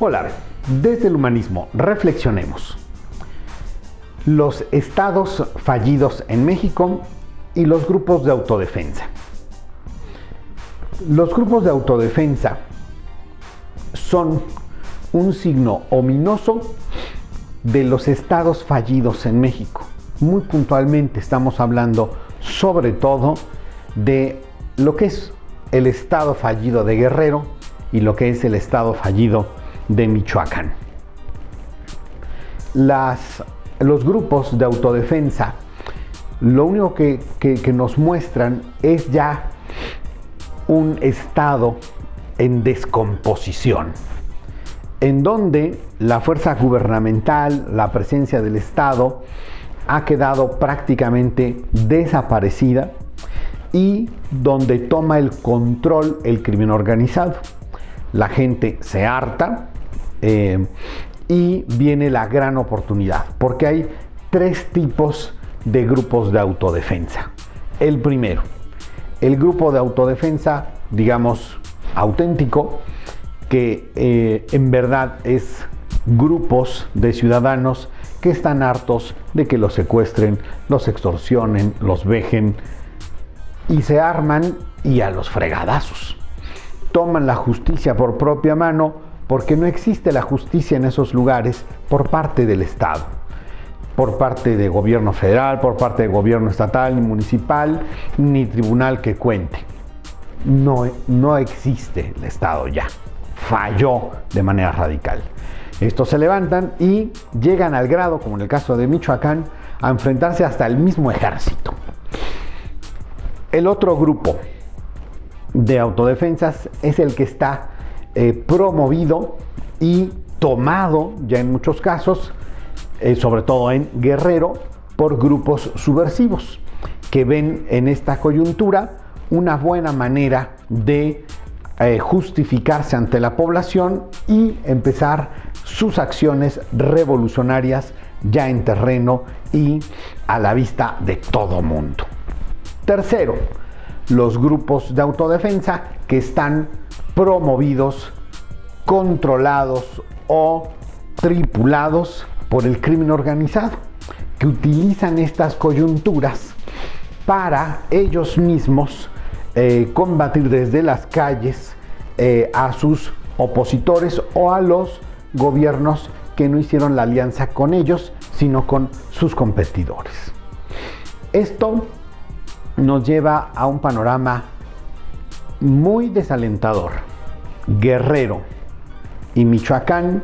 Hola, desde el humanismo reflexionemos. Los estados fallidos en México y los grupos de autodefensa. Los grupos de autodefensa son un signo ominoso de los estados fallidos en México. Muy puntualmente estamos hablando sobre todo de lo que es el estado fallido de Guerrero y lo que es el estado fallido de Michoacán. Las, los grupos de autodefensa lo único que, que nos muestran es ya un estado en descomposición, en donde la fuerza gubernamental, la presencia del Estado, ha quedado prácticamente desaparecida y donde toma el control el crimen organizado. La gente se harta, eh, y viene la gran oportunidad, porque hay tres tipos de grupos de autodefensa. El primero, el grupo de autodefensa, digamos, auténtico, que eh, en verdad es grupos de ciudadanos que están hartos de que los secuestren, los extorsionen, los vejen y se arman y a los fregadazos. Toman la justicia por propia mano porque no existe la justicia en esos lugares por parte del Estado, por parte de gobierno federal, por parte de gobierno estatal, ni municipal, ni tribunal que cuente. No, no existe el Estado ya. Falló de manera radical. Estos se levantan y llegan al grado, como en el caso de Michoacán, a enfrentarse hasta el mismo ejército. El otro grupo de autodefensas es el que está eh, promovido y tomado ya en muchos casos, eh, sobre todo en Guerrero, por grupos subversivos que ven en esta coyuntura una buena manera de eh, justificarse ante la población y empezar sus acciones revolucionarias ya en terreno y a la vista de todo mundo. Tercero, los grupos de autodefensa que están promovidos, controlados o tripulados por el crimen organizado, que utilizan estas coyunturas para ellos mismos eh, combatir desde las calles eh, a sus opositores o a los gobiernos que no hicieron la alianza con ellos, sino con sus competidores. Esto nos lleva a un panorama muy desalentador. Guerrero y Michoacán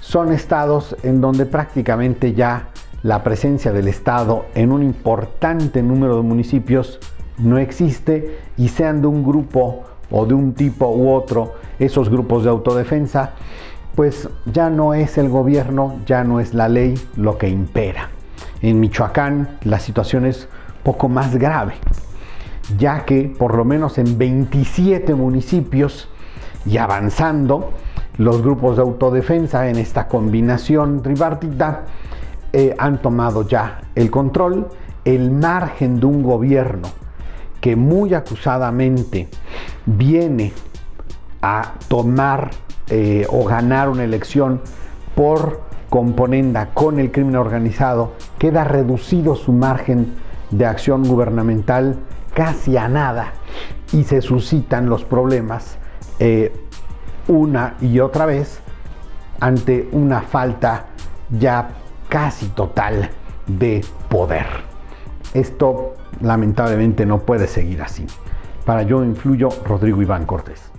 son estados en donde prácticamente ya la presencia del Estado en un importante número de municipios no existe y sean de un grupo o de un tipo u otro, esos grupos de autodefensa, pues ya no es el gobierno, ya no es la ley lo que impera. En Michoacán la situación es poco más grave ya que por lo menos en 27 municipios y avanzando, los grupos de autodefensa en esta combinación tripartita eh, han tomado ya el control, el margen de un gobierno que muy acusadamente viene a tomar eh, o ganar una elección por componenda con el crimen organizado, queda reducido su margen de acción gubernamental casi a nada y se suscitan los problemas eh, una y otra vez ante una falta ya casi total de poder. Esto lamentablemente no puede seguir así. Para yo influyo Rodrigo Iván Cortés.